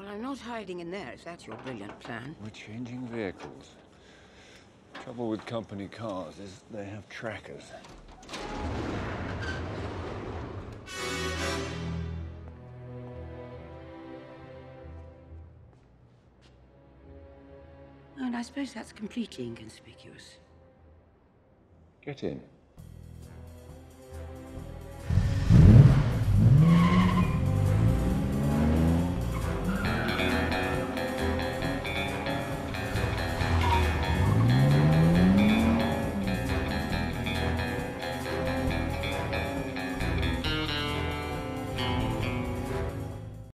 Well, I'm not hiding in there, if that's your brilliant plan. We're changing vehicles. Trouble with company cars is they have trackers. And I suppose that's completely inconspicuous. Get in.